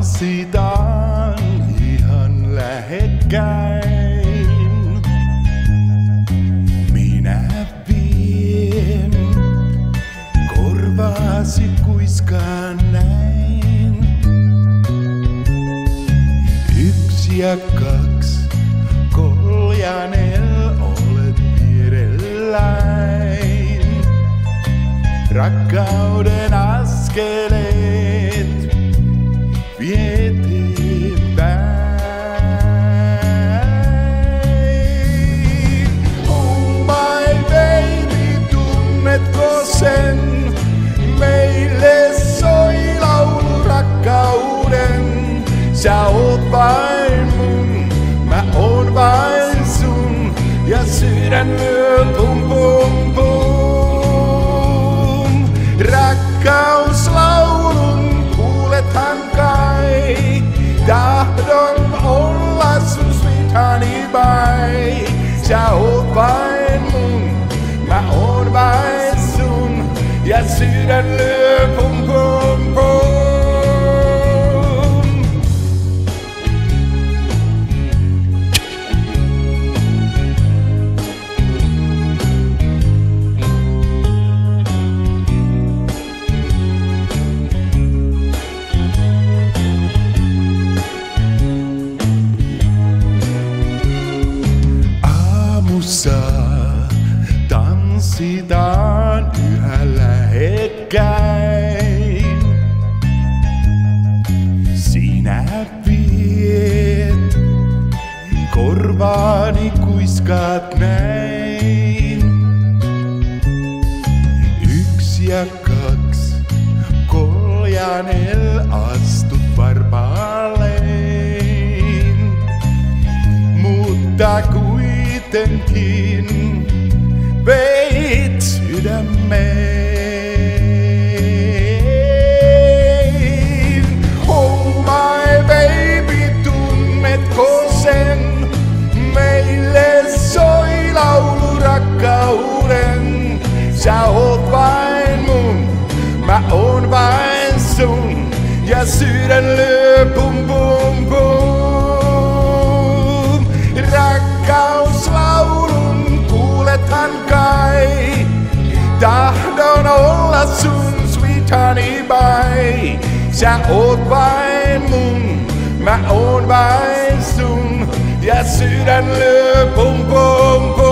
tanssitaan ihan lähekkäin. Minä vien korvaasi kuiskaan näin. Yksi ja kaksi koljanel olet vierelläin. Rakkauden askeleen. Kuulethan kai. Tahdon olla sun sweet honey pie. Sä oot vain mun, mä oon vain sun. Ja sydän lyö pum tanssitaan yhä lähekkäin. Sinä viet korvaani kuiskaat näin. Yksi ja kaksi, koljanel astut varpaalleen mutta kuitenkin veit sydämeen. Oh my baby, tunnetko sen? Meille soi laulu rakkauden. Sä oot vain mun, mä oon vain sun. Ja sydän lyö pum pum pum. Sun sweet honey pie. Sä oot vain mun, mä oon vain sun. Ja sydän lyö pum pum pum.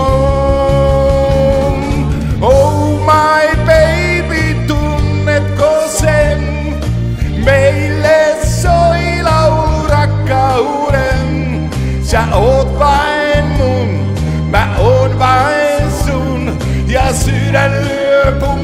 Oh my baby, tunnetko sen? Meille soi laulu rakkauden. Sä oot vain mun, mä oon vain sun. Ja sydän lyö pum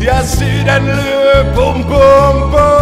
Ja, sie den Lö, bum, bum, bum.